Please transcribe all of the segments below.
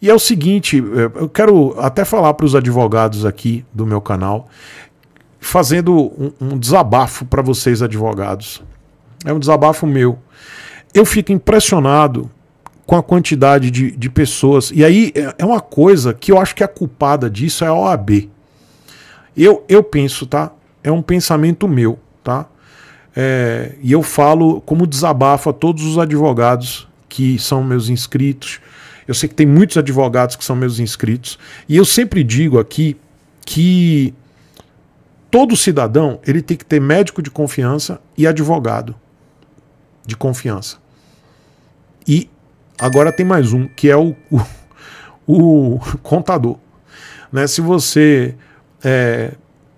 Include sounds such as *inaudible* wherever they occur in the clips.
E é o seguinte, é, eu quero até falar para os advogados aqui do meu canal, fazendo um, um desabafo para vocês, advogados. É um desabafo meu. Eu fico impressionado com a quantidade de, de pessoas. E aí é, é uma coisa que eu acho que a culpada disso é a OAB. Eu, eu penso, tá? É um pensamento meu, tá? É, e eu falo como desabafo a todos os advogados que são meus inscritos. Eu sei que tem muitos advogados que são meus inscritos. E eu sempre digo aqui que todo cidadão ele tem que ter médico de confiança e advogado de confiança. E agora tem mais um, que é o, o, *laughs* o contador. Né? Se você é,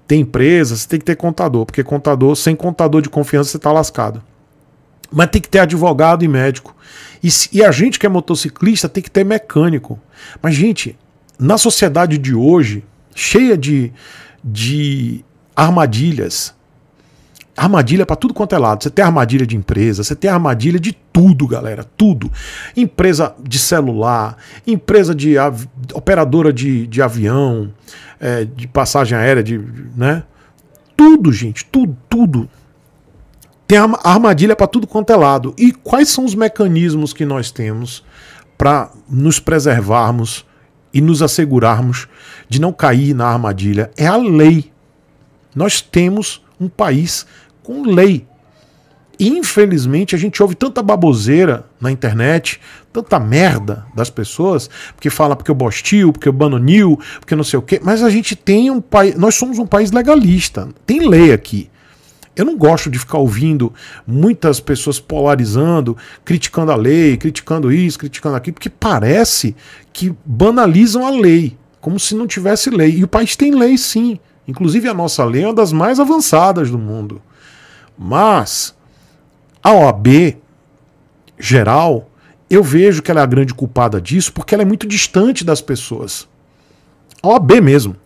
tem empresa, você tem que ter contador, porque contador, sem contador de confiança, você está lascado. Mas tem que ter advogado e médico. E, e a gente que é motociclista tem que ter mecânico. Mas, gente, na sociedade de hoje, cheia de, de armadilhas, armadilha para tudo quanto é lado. Você tem armadilha de empresa, você tem armadilha de tudo, galera, tudo. Empresa de celular, empresa de operadora de, de avião, é, de passagem aérea, de, né? Tudo, gente, tudo, tudo. Tem armadilha para tudo quanto é lado. E quais são os mecanismos que nós temos para nos preservarmos e nos assegurarmos de não cair na armadilha? É a lei. Nós temos um país com lei. Infelizmente, a gente ouve tanta baboseira na internet, tanta merda das pessoas, porque fala porque o Bostil, porque o Banonil, porque não sei o quê, mas a gente tem um país. Nós somos um país legalista. Tem lei aqui. Eu não gosto de ficar ouvindo muitas pessoas polarizando, criticando a lei, criticando isso, criticando aquilo, porque parece que banalizam a lei, como se não tivesse lei. E o país tem lei sim. Inclusive a nossa lei é uma das mais avançadas do mundo. Mas a OAB geral, eu vejo que ela é a grande culpada disso porque ela é muito distante das pessoas. A OAB mesmo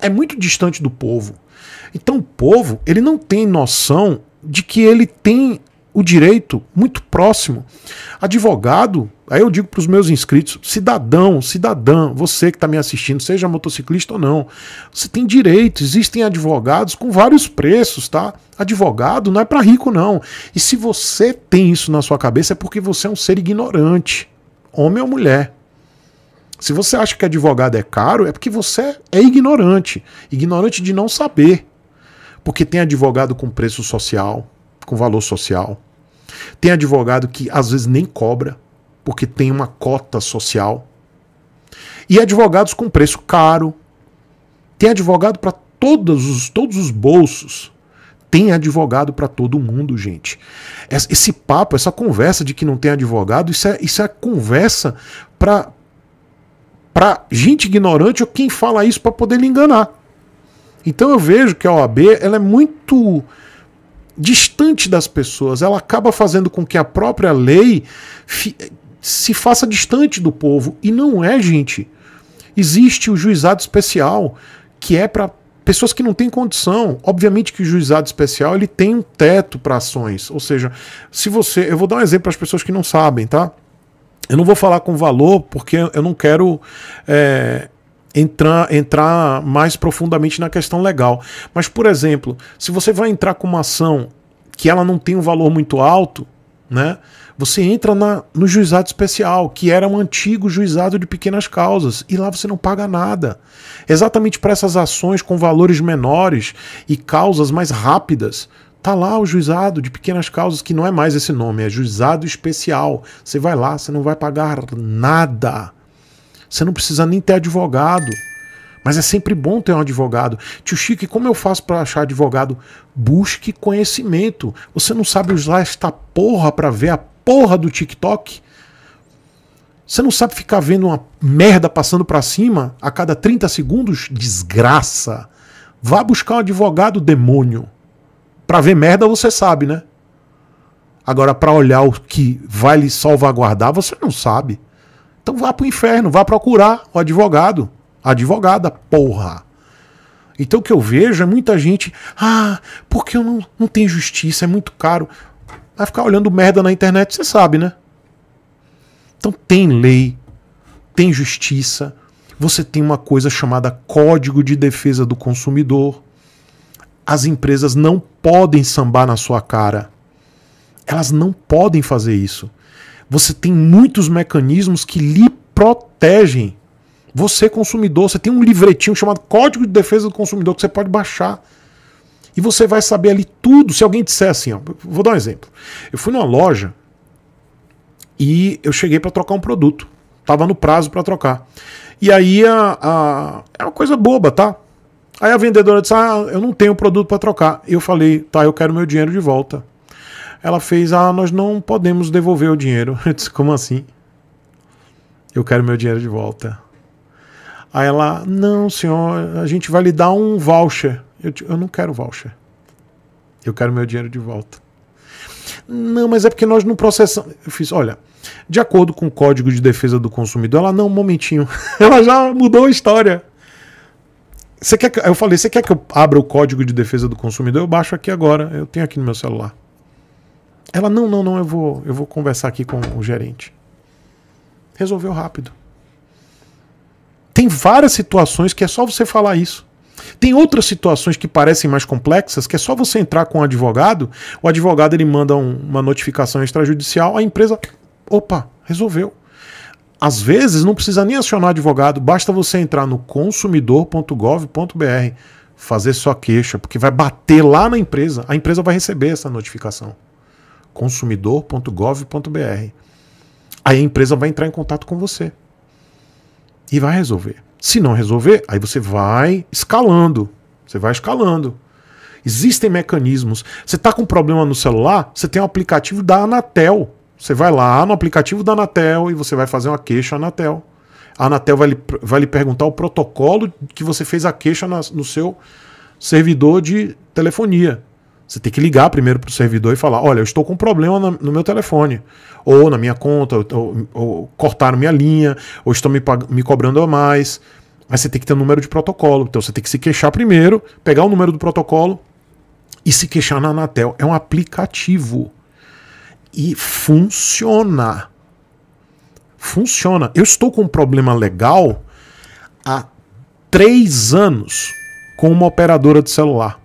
é muito distante do povo. Então o povo, ele não tem noção de que ele tem o direito muito próximo. Advogado, aí eu digo para os meus inscritos, cidadão, cidadã, você que está me assistindo, seja motociclista ou não, você tem direito. Existem advogados com vários preços, tá? Advogado não é para rico, não. E se você tem isso na sua cabeça, é porque você é um ser ignorante, homem ou mulher. Se você acha que advogado é caro, é porque você é ignorante. Ignorante de não saber. Porque tem advogado com preço social, com valor social. Tem advogado que às vezes nem cobra, porque tem uma cota social. E advogados com preço caro. Tem advogado para todos os, todos os bolsos. Tem advogado para todo mundo, gente. Esse papo, essa conversa de que não tem advogado, isso é, isso é conversa para para gente ignorante ou quem fala isso para poder lhe enganar. Então eu vejo que a OAB ela é muito distante das pessoas. Ela acaba fazendo com que a própria lei se faça distante do povo. E não é, gente. Existe o juizado especial, que é para pessoas que não têm condição. Obviamente que o juizado especial ele tem um teto para ações. Ou seja, se você. Eu vou dar um exemplo para as pessoas que não sabem, tá? Eu não vou falar com valor porque eu não quero. É, entrar, entrar mais profundamente na questão legal. Mas, por exemplo, se você vai entrar com uma ação que ela não tem um valor muito alto, né? Você entra na, no juizado especial, que era um antigo juizado de pequenas causas, e lá você não paga nada. Exatamente para essas ações com valores menores e causas mais rápidas, tá lá o juizado de pequenas causas, que não é mais esse nome, é juizado especial. Você vai lá, você não vai pagar nada. Você não precisa nem ter advogado. Mas é sempre bom ter um advogado. Tio Chico, como eu faço para achar advogado? Busque conhecimento. Você não sabe usar esta porra para ver a porra do TikTok? Você não sabe ficar vendo uma merda passando para cima a cada 30 segundos? Desgraça. Vá buscar um advogado, demônio. Para ver merda você sabe, né? Agora, para olhar o que vai lhe salvaguardar, você não sabe. Então vá pro inferno, vá procurar o advogado. Advogada, porra. Então o que eu vejo é muita gente. Ah, porque eu não, não tenho justiça, é muito caro. Vai ficar olhando merda na internet, você sabe, né? Então tem lei, tem justiça, você tem uma coisa chamada Código de Defesa do Consumidor. As empresas não podem sambar na sua cara. Elas não podem fazer isso. Você tem muitos mecanismos que lhe protegem. Você, consumidor, você tem um livretinho chamado Código de Defesa do Consumidor que você pode baixar. E você vai saber ali tudo. Se alguém disser assim, ó, vou dar um exemplo. Eu fui numa loja e eu cheguei para trocar um produto. Tava no prazo para trocar. E aí a, a, é uma coisa boba, tá? Aí a vendedora disse: Ah, eu não tenho produto para trocar. Eu falei: Tá, eu quero meu dinheiro de volta. Ela fez: Ah, nós não podemos devolver o dinheiro. *laughs* Eu disse: Como assim? Eu quero meu dinheiro de volta. Aí ela: Não, senhor, a gente vai lhe dar um voucher. Eu, eu não quero voucher. Eu quero meu dinheiro de volta. Não, mas é porque nós não processamos. Eu fiz: Olha, de acordo com o Código de Defesa do Consumidor, ela não, um momentinho. *laughs* ela já mudou a história. Você quer que, eu falei, você quer que eu abra o Código de Defesa do Consumidor? Eu baixo aqui agora, eu tenho aqui no meu celular. Ela, não, não, não, eu vou, eu vou conversar aqui com o gerente. Resolveu rápido. Tem várias situações que é só você falar isso. Tem outras situações que parecem mais complexas, que é só você entrar com o advogado, o advogado ele manda um, uma notificação extrajudicial, a empresa Opa, resolveu. Às vezes não precisa nem acionar advogado, basta você entrar no consumidor.gov.br, fazer sua queixa, porque vai bater lá na empresa, a empresa vai receber essa notificação. consumidor.gov.br. Aí a empresa vai entrar em contato com você e vai resolver. Se não resolver, aí você vai escalando. Você vai escalando. Existem mecanismos. Você está com problema no celular, você tem um aplicativo da Anatel. Você vai lá no aplicativo da Anatel e você vai fazer uma queixa à Anatel. A Anatel vai lhe, vai lhe perguntar o protocolo que você fez a queixa na, no seu servidor de telefonia. Você tem que ligar primeiro para o servidor e falar: olha, eu estou com um problema na, no meu telefone, ou na minha conta, ou, ou, ou cortaram minha linha, ou estão me, me cobrando a mais. Mas você tem que ter um número de protocolo. Então você tem que se queixar primeiro, pegar o número do protocolo e se queixar na Anatel. É um aplicativo e funciona. Funciona. Eu estou com um problema legal há três anos com uma operadora de celular.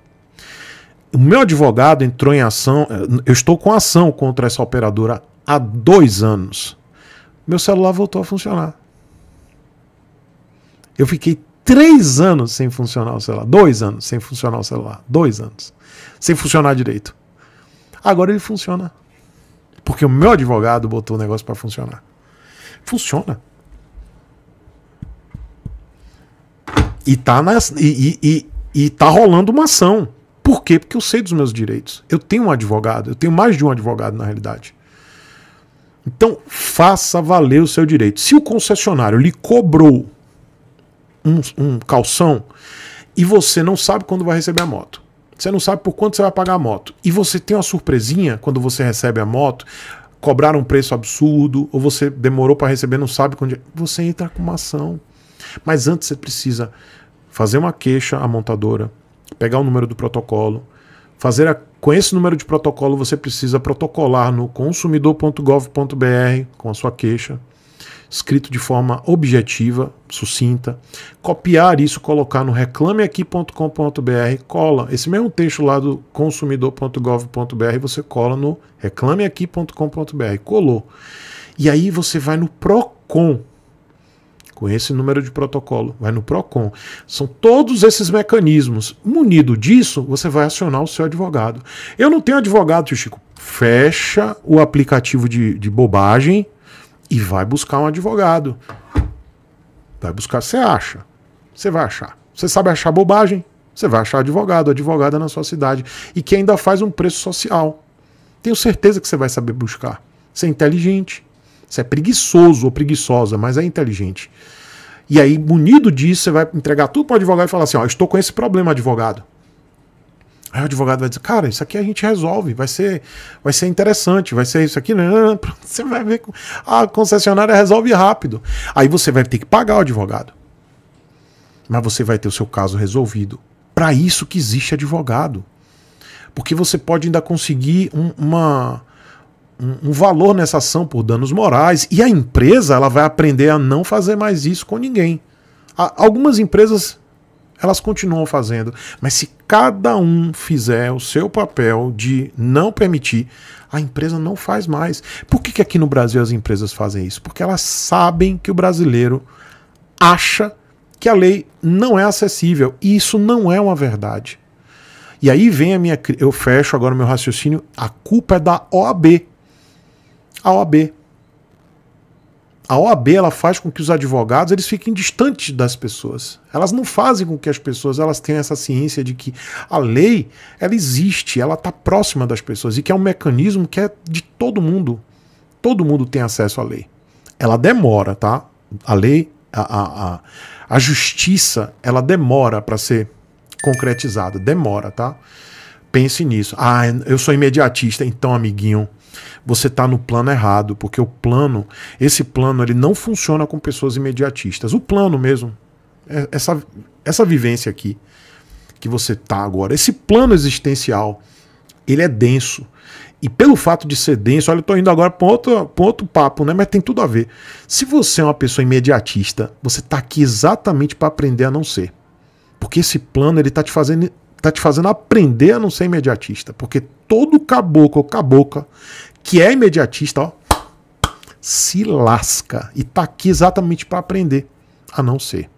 O meu advogado entrou em ação. Eu estou com ação contra essa operadora há dois anos. Meu celular voltou a funcionar. Eu fiquei três anos sem funcionar o celular. Dois anos sem funcionar o celular. Dois anos. Sem funcionar direito. Agora ele funciona. Porque o meu advogado botou o negócio para funcionar. Funciona. E tá, nas, e, e, e, tá rolando uma ação. Por quê? Porque eu sei dos meus direitos. Eu tenho um advogado, eu tenho mais de um advogado na realidade. Então, faça valer o seu direito. Se o concessionário lhe cobrou um, um calção e você não sabe quando vai receber a moto, você não sabe por quanto você vai pagar a moto. E você tem uma surpresinha quando você recebe a moto, cobrar um preço absurdo, ou você demorou para receber, não sabe quando. Você entra com uma ação. Mas antes você precisa fazer uma queixa à montadora, pegar o número do protocolo, fazer a, com esse número de protocolo você precisa protocolar no consumidor.gov.br com a sua queixa escrito de forma objetiva, sucinta, copiar isso, colocar no reclameaqui.com.br, cola esse mesmo texto lá do consumidor.gov.br, você cola no reclameaqui.com.br, colou. E aí você vai no Procon, com esse número de protocolo, vai no Procon. São todos esses mecanismos. Munido disso, você vai acionar o seu advogado. Eu não tenho advogado, tio Chico. Fecha o aplicativo de, de bobagem, e vai buscar um advogado. Vai buscar, você acha. Você vai achar. Você sabe achar bobagem? Você vai achar advogado, advogada na sua cidade. E que ainda faz um preço social. Tenho certeza que você vai saber buscar. Você é inteligente. Você é preguiçoso ou preguiçosa, mas é inteligente. E aí, munido disso, você vai entregar tudo para o advogado e falar assim: ó, estou com esse problema, advogado. Aí o advogado vai dizer, cara, isso aqui a gente resolve, vai ser, vai ser interessante, vai ser isso aqui, né? *laughs* Você vai ver a concessionária resolve rápido. Aí você vai ter que pagar o advogado. Mas você vai ter o seu caso resolvido. Para isso que existe advogado. Porque você pode ainda conseguir um, uma, um, um, valor nessa ação por danos morais e a empresa ela vai aprender a não fazer mais isso com ninguém. algumas empresas elas continuam fazendo, mas se cada um fizer o seu papel de não permitir, a empresa não faz mais. Por que, que aqui no Brasil as empresas fazem isso? Porque elas sabem que o brasileiro acha que a lei não é acessível e isso não é uma verdade. E aí vem a minha. Eu fecho agora o meu raciocínio. A culpa é da OAB. A OAB. A OAB ela faz com que os advogados eles fiquem distantes das pessoas. Elas não fazem com que as pessoas elas tenham essa ciência de que a lei ela existe, ela está próxima das pessoas e que é um mecanismo que é de todo mundo. Todo mundo tem acesso à lei. Ela demora, tá? A lei, a, a, a, justiça, ela demora para ser concretizada. Demora, tá? Pense nisso. Ah, eu sou imediatista, então, amiguinho, você está no plano errado, porque o plano, esse plano, ele não funciona com pessoas imediatistas. O plano mesmo, é essa, essa vivência aqui que você está agora, esse plano existencial, ele é denso. E pelo fato de ser denso, olha, eu estou indo agora para outro, outro papo, né? Mas tem tudo a ver. Se você é uma pessoa imediatista, você está aqui exatamente para aprender a não ser. Porque esse plano ele tá te fazendo tá te fazendo aprender a não ser imediatista, porque todo caboclo ou cabocla que é imediatista, ó, se lasca e tá aqui exatamente para aprender a não ser.